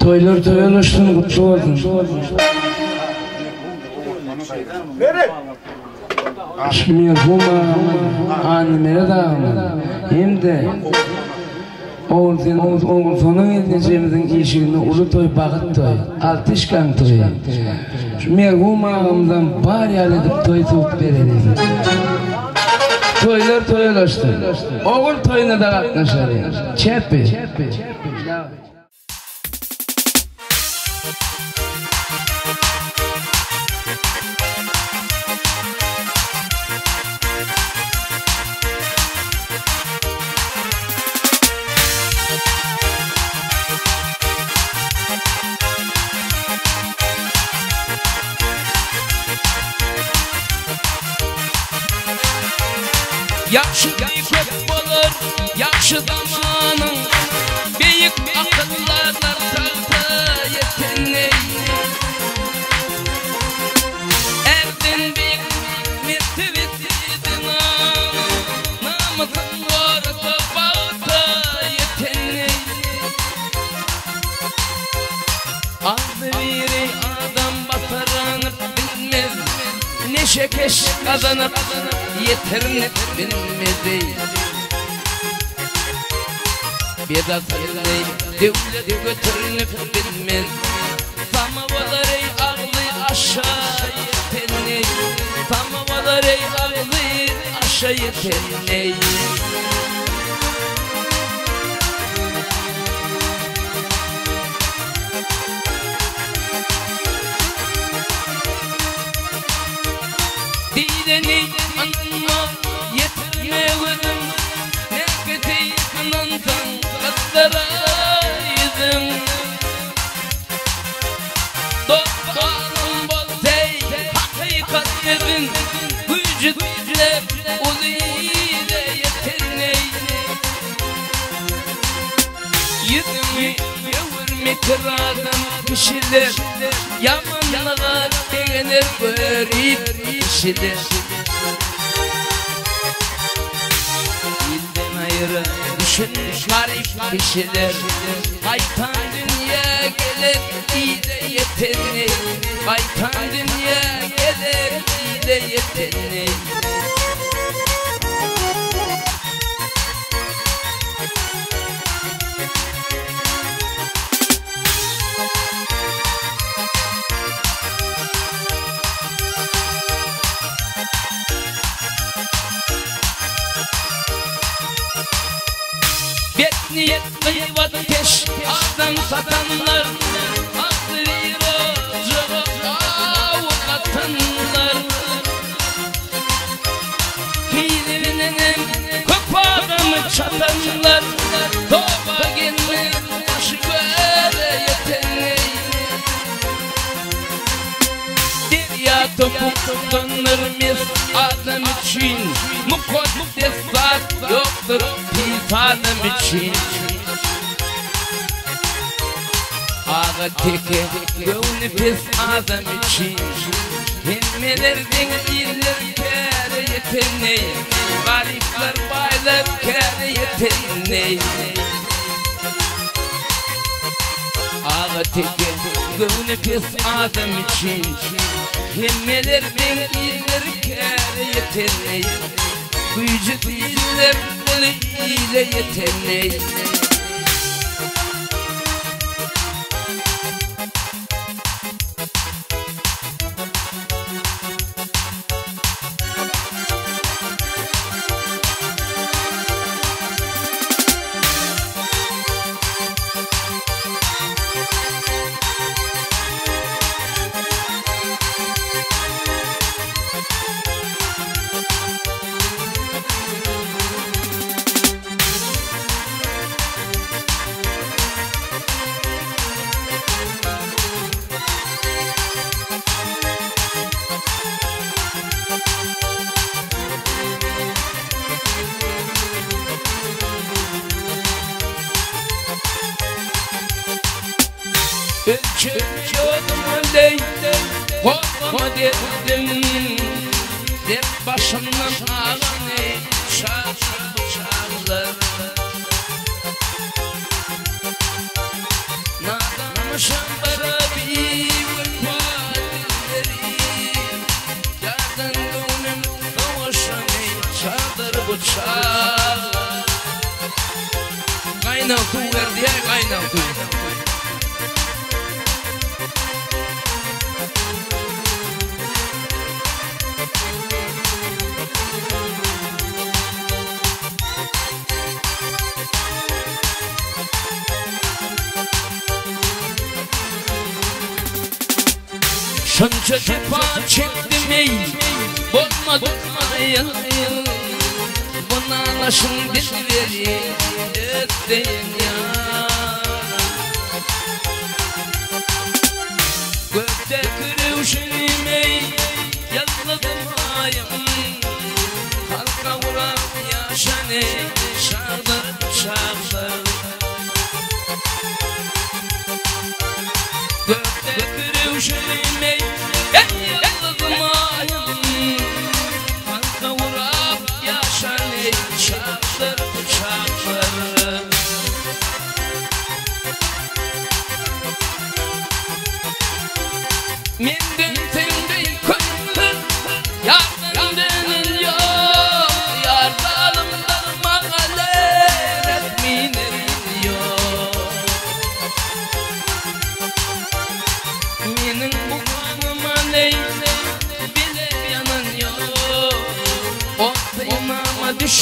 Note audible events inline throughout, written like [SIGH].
Toylar toyalaştın kutlu olsun. Kuma anneme da hem de Oğul sen oğul oğul sonun edeceğimizin işini ulu toy bağıt toy altışkan toy. Şu merhumağımdan var yalıdık toy tuğup verelim. Toylar toyalaştı oğul toyuna da katlaşar ya çepi Yaxşı köp bolur, yaxşı zamanın Büyük akıllarlar tahtı yeteney Erdin büyük mirtivisidin Namıkın orta bağıta yeteney Aldı biri adam basaranıp bilmez Neşe keş kazanıp yeter ne benim medey Beda sendey devlet götürünüp bilmen Samavalar ey ağlı aşağı yeteney Samavalar ağlı aşağı yeteney kanantan kaslaraydım Dostlarım bol dey hakikat edin Gücü gücüle ulile yetirney Yüzümü yavurmi kıradım kişiler Yamanlığa denir garip kişiler düşünmüş garip kişiler. Haytan dünya gelir iyi de yetenek Haytan dünya gelir iyi de yetenek keş Adam satanlar Aklı bir ocağı Avukatanlar Hilevinin Kopağımı çatanlar. Topa gelmez Başı böyle yeteneği. Derya topuk dönürmez adam için. Mukaddes zat yoktur adam için Ağa teke gönlü pis adam için. Himmelerden iyiler kere yeteneği. Garipler baylar kere yeteneği. Ağa teke gönlü pis adam için. Himmelerden iyiler kere yeteneği. Gücü değiller ile yeteneği Hod ettim Dert başımdan ağanı Cefa çektim ey. Bozmadık ayı Buna laşın dilleri Ettiğin ya. Gökte kırışım ey. Yalladım ayım Halka vuran yaşanı Şardır çağdır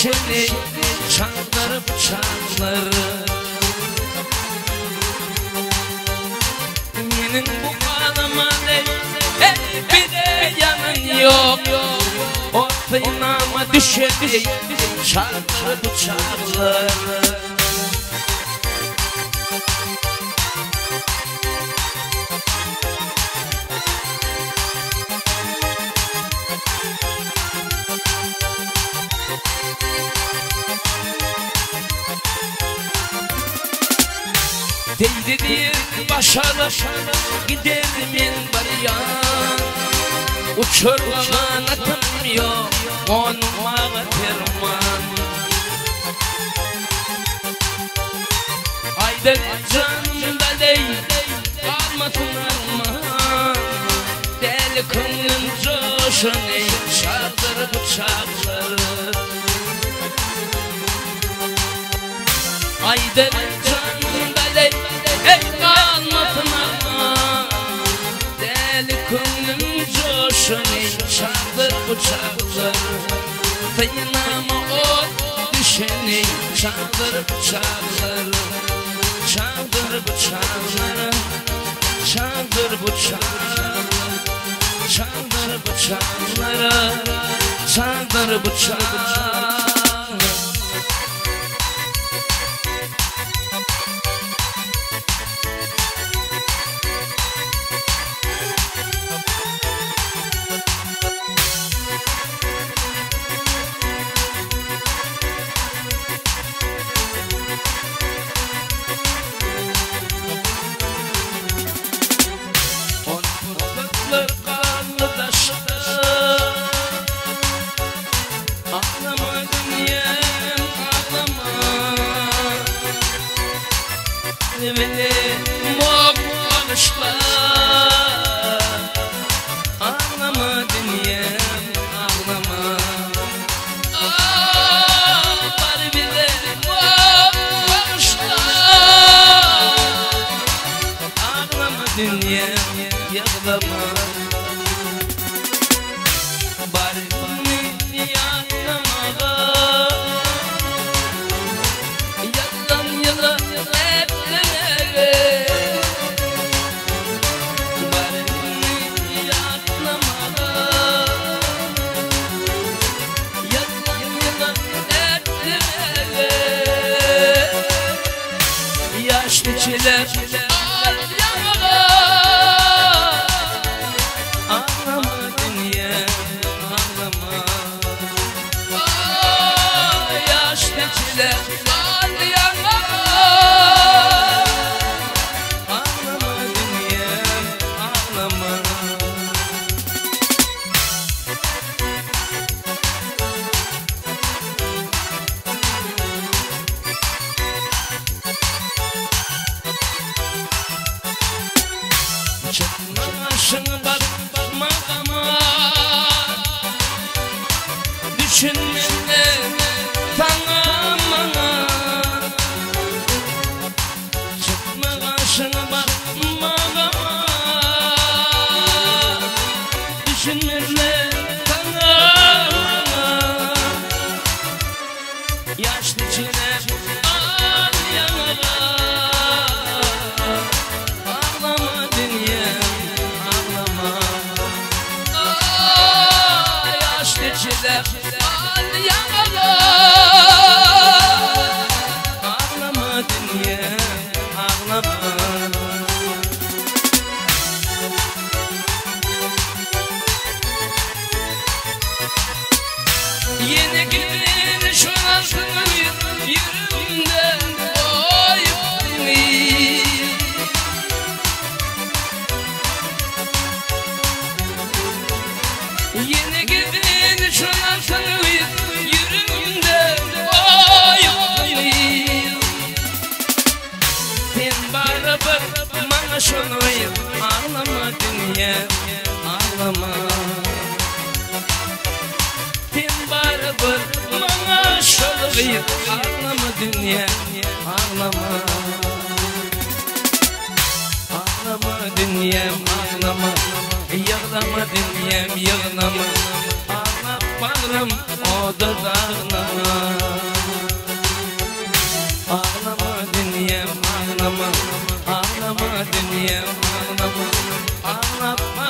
düşeni Çaldırıp çaldırıp Benim bu kanıma ne? Hey bir de yanın yok. O fenama düşedi Çarpı bıçaklı Değdi diye başarı Giderimin bariyan Uçurgan atım yok Onuma terman Ayder canımda değil Kalmasın armağan. Deli könlüm coşun ey Çardır bıçakları Ayder canımda bıçakları Fenama o düşeni Çardır bıçakları Çardır bıçakları Çardır bıçakları Çardır bıçakları Çardır bıçakları Oh, young barabır bana şunu Ağlama dünya ağlama. Sen barabır bana şunu Ağlama dünya ağlama. Ağlama dünyam ağlama. Yağlama dünyam yağlama. Ağla bağrım o da dağlama Ağlama bağrım o da dağlama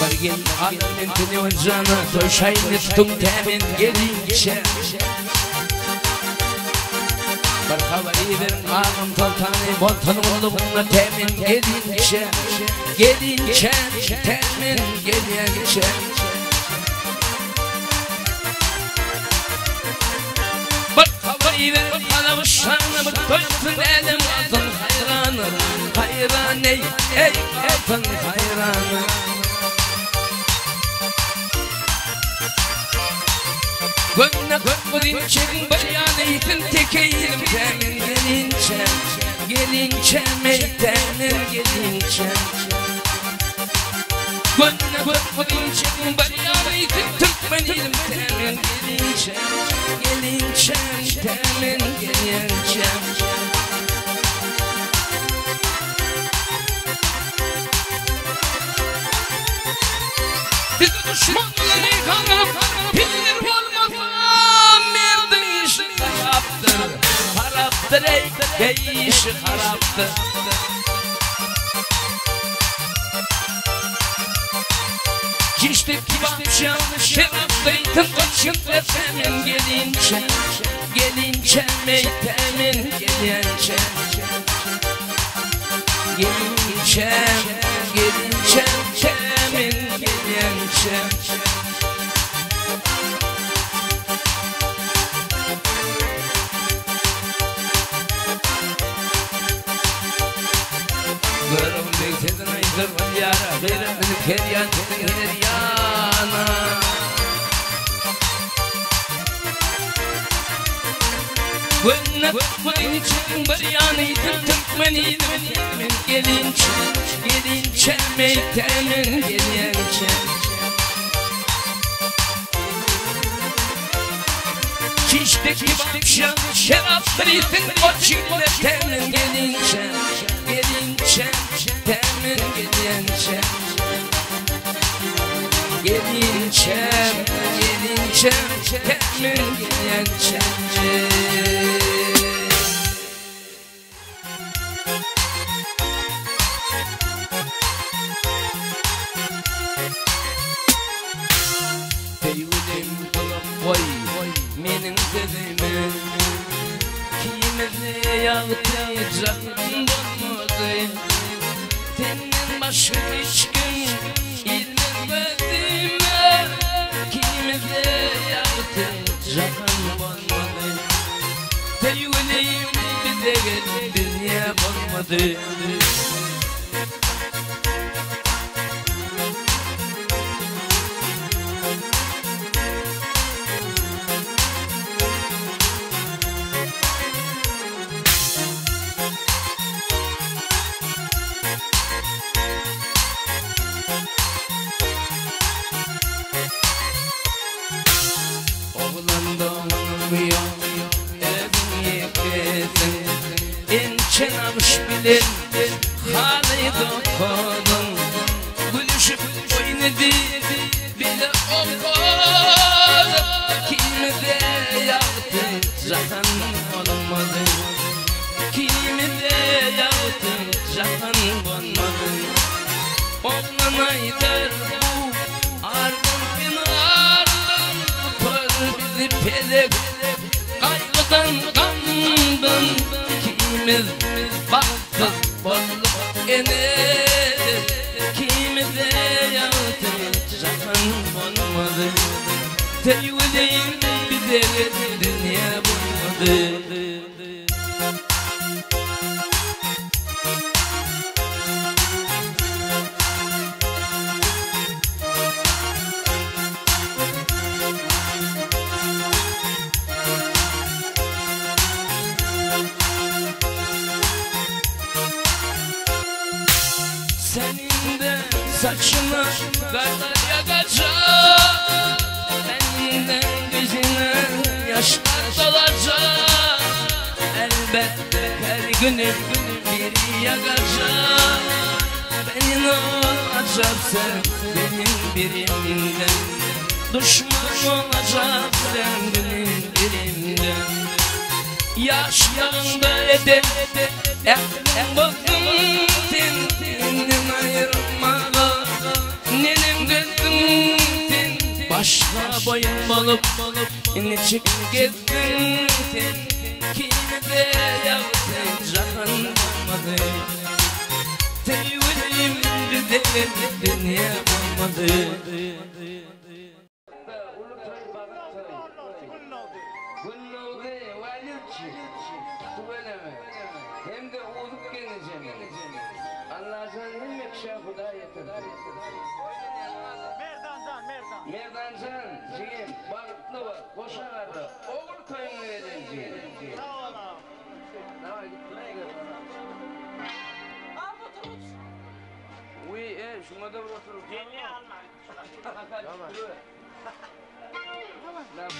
Bargen alemin tini ocağına Ağım toltani Boltanım oldu bununla temin gelince Gelince temin gelince Barkavari verin bana uşağına Bak doysun elim altın hayranı Hayran ey ey altın hayranı Gönne gönne çekin bayanı itin tekeyim temin gelince Gelince meytemin gelince Gönne gönne çekin bayanı itin tıkmenim temin gelince Gelince temin gelince Biz düşmanları kanıp Pillir olmasa Haraptır ey Bey işi haraptır İşte kibapçam şeraptaydın Koçun efemin gelince Gelince meytemin gelince Gelince Gelince temin. Gelince var yara Verim beni keryan dedin gelir yana Gönne gönne için bir yanıydım Tıkmeniydim temin meytemin gelince Kişteki bakşan şeraflıydım O çile temin gelince Gelince temin gelince Gelince Gelince temin gelince تيودين بدرد sen benim birimden Düşman olacak sen benim birimden Yaşlarında eden Ekten bıktım sen Senden ayırmağa. Nenem gittin sen Başka boyun bolup Ne çıkıp gittin sen de yaptın Cahan olmadı. Güzel dünya söyleme. Hem de olup geleceğim. Allah'ın hem ekşa Huda yeter. Merdancan, Merdan. Merdancan, cigim, balıklı var, boşa vardı. Oğul koyunu vereceğim. Sağ ol ağam. Var, gitmeye gel. Uy, e, şuna da oturup. Yeni alma. [LAUGHS] Tamam. Tamam.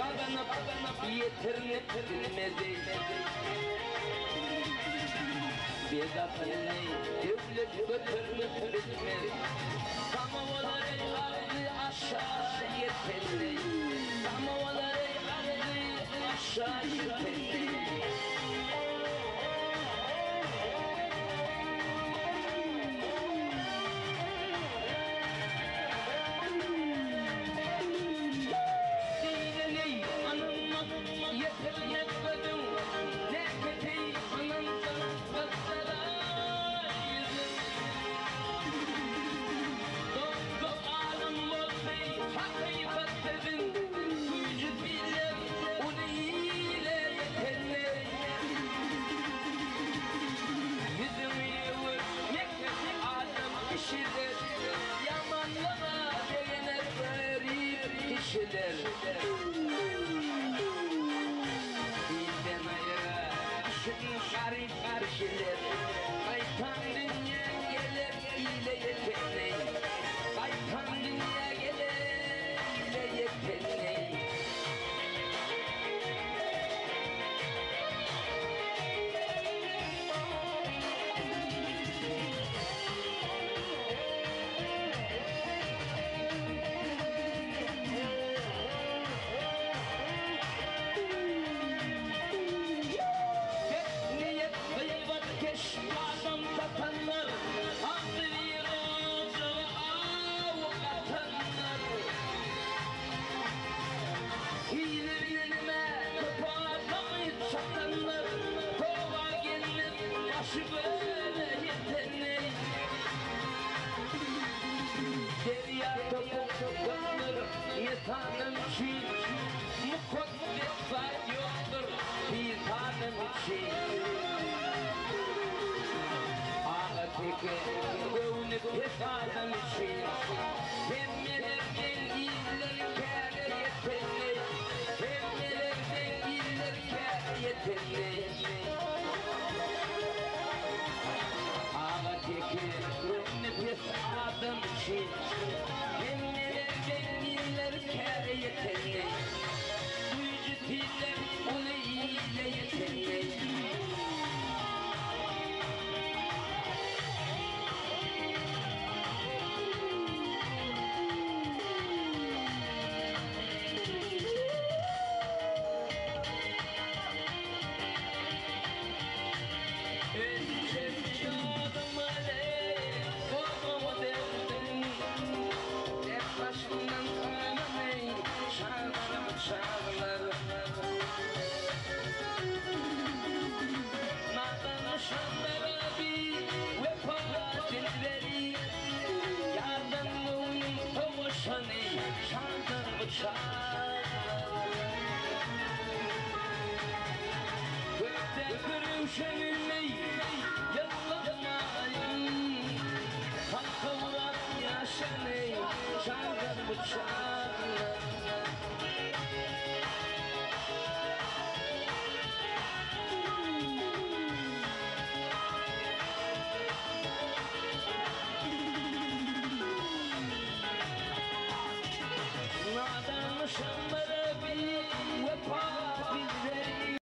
Badanıp yetirnip bilmedi Bedafını devlet götürnüp bilmedi Samovaları ardı aşağı yetirdi Samovaları ardı aşağı yetirdi